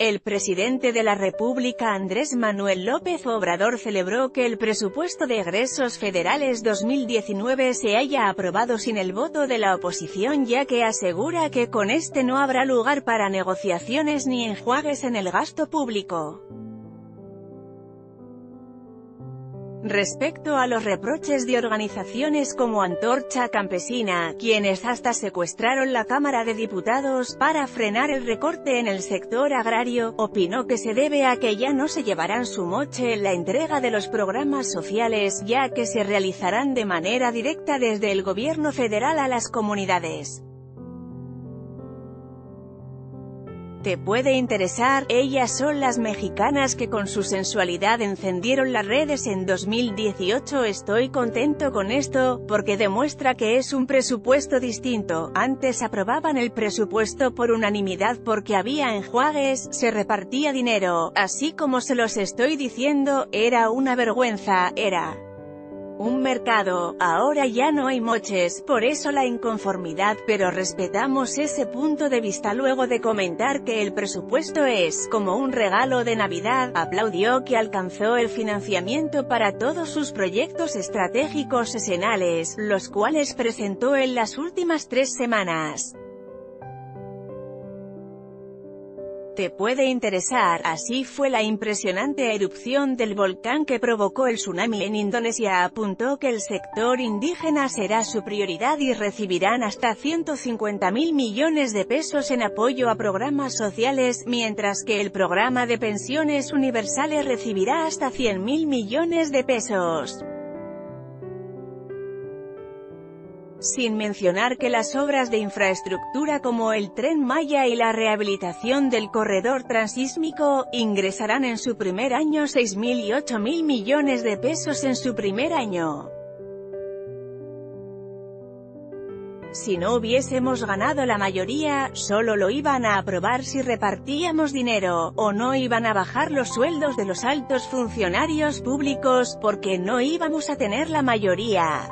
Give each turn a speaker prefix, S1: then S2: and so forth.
S1: El presidente de la República Andrés Manuel López Obrador celebró que el presupuesto de egresos federales 2019 se haya aprobado sin el voto de la oposición ya que asegura que con este no habrá lugar para negociaciones ni enjuagues en el gasto público. Respecto a los reproches de organizaciones como Antorcha Campesina, quienes hasta secuestraron la Cámara de Diputados para frenar el recorte en el sector agrario, opinó que se debe a que ya no se llevarán su moche en la entrega de los programas sociales, ya que se realizarán de manera directa desde el gobierno federal a las comunidades. Te puede interesar, ellas son las mexicanas que con su sensualidad encendieron las redes en 2018 Estoy contento con esto, porque demuestra que es un presupuesto distinto, antes aprobaban el presupuesto por unanimidad porque había enjuagues, se repartía dinero, así como se los estoy diciendo, era una vergüenza, era un mercado, ahora ya no hay moches, por eso la inconformidad, pero respetamos ese punto de vista luego de comentar que el presupuesto es, como un regalo de Navidad, aplaudió que alcanzó el financiamiento para todos sus proyectos estratégicos escenales, los cuales presentó en las últimas tres semanas. Te puede interesar, así fue la impresionante erupción del volcán que provocó el tsunami en Indonesia apuntó que el sector indígena será su prioridad y recibirán hasta 150 mil millones de pesos en apoyo a programas sociales, mientras que el programa de pensiones universales recibirá hasta 100 mil millones de pesos. Sin mencionar que las obras de infraestructura como el Tren Maya y la rehabilitación del corredor transísmico, ingresarán en su primer año 6.000 y 8.000 millones de pesos en su primer año. Si no hubiésemos ganado la mayoría, solo lo iban a aprobar si repartíamos dinero, o no iban a bajar los sueldos de los altos funcionarios públicos, porque no íbamos a tener la mayoría.